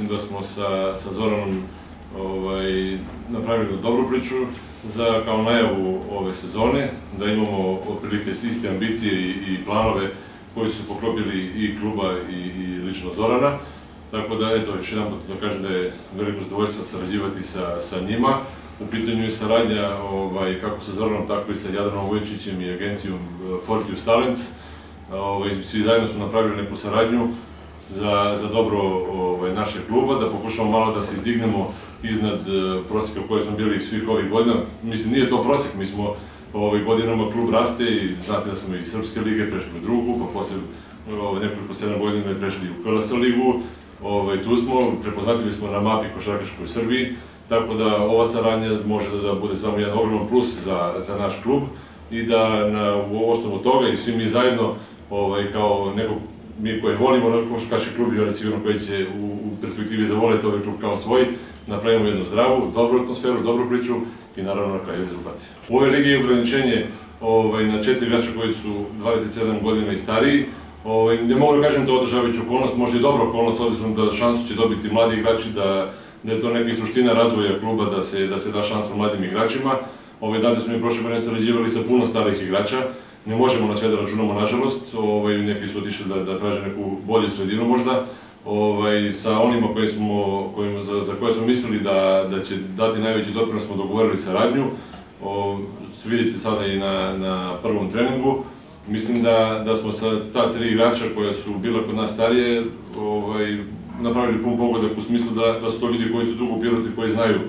mislim da smo sa, sa Zoranom ovaj, napravili dobru priču za kao najavu ove sezone, da imamo otprilike iste ambicije i, i planove koji su poklopili i kluba i, i lično Zorana. Tako da, eto, još jedan da kažem da je veliko zadovoljstvo sarađivati sa, sa njima. U pitanju je saradnja ovaj, kako sa Zoranom, tako i sa Jadranom Vojčićem i agencijom eh, Fortius Talents. Ovaj, svi zajedno smo napravili neku saradnju za, za dobro ovaj, našeg kluba, da pokušamo malo da se izdignemo iznad eh, prosjeka koje smo bili svih ovih godina. Mislim, nije to prosjek, mi smo ovaj, godinama klub raste i znate da smo iz Srpske lige prešli u drugu, pa posle ovaj, nekoliko sedam godina prešli u KLS ligu, ovaj, tu smo, prepoznatili smo na mapi košarkaškoj Srbiji, tako da ova saradnja može da, da bude samo jedan ogroman plus za, za naš klub i da na, u osnovu toga i svi mi zajedno ovaj, kao neko mi koji volimo košarkaški klub i oni sigurno koji će u, u perspektivi zavoliti ovaj klub kao svoj, napravimo jednu zdravu, dobru atmosferu, dobru priču i naravno na kraju rezultati. U ovoj ligi je ograničenje ovaj, na četiri igrača koji su 27 godina i stariji, Ovaj, ne mogu da kažem da održavajući okolnost, možda i dobra okolnost, obzirom da šansu će dobiti mladi igrači, da, da je to neka suština razvoja kluba, da se, da se da šansa mladim igračima. Ove, znate, smo mi prošle godine sarađivali sa puno starih igrača, ne možemo na sve da računamo, nažalost, ovaj, neki su otišli da, da traže neku bolju sredinu možda, ovaj, sa onima koje smo, kojima, za, za koje smo mislili da, da će dati najveći doprinos smo dogovorili saradnju, o, vidite sada i na, na prvom treningu, Mislim da, da smo sa ta tri igrača koja su bila kod nas starije ovaj, napravili pun pogodak u smislu da, da su to ljudi koji su dugo u Pirotu koji znaju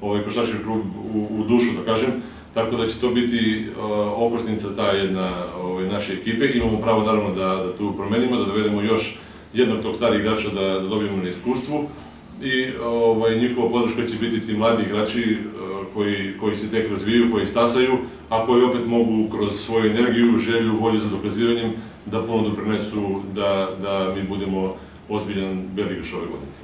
ovaj, košarčki klub u, u dušu, da kažem. Tako da će to biti uh, okosnica ta jedna ovaj, naše ekipe. Imamo pravo naravno da, da tu promenimo, da dovedemo još jednog tog starih igrača da, da dobijemo na iskustvu i ovaj, njihova podrška će biti ti mladi igrači koji, koji se tek razvijaju, koji stasaju, a koji opet mogu kroz svoju energiju, želju, volju za dokazivanjem da puno doprinesu da, da mi budemo ozbiljan Beligaš ove godine.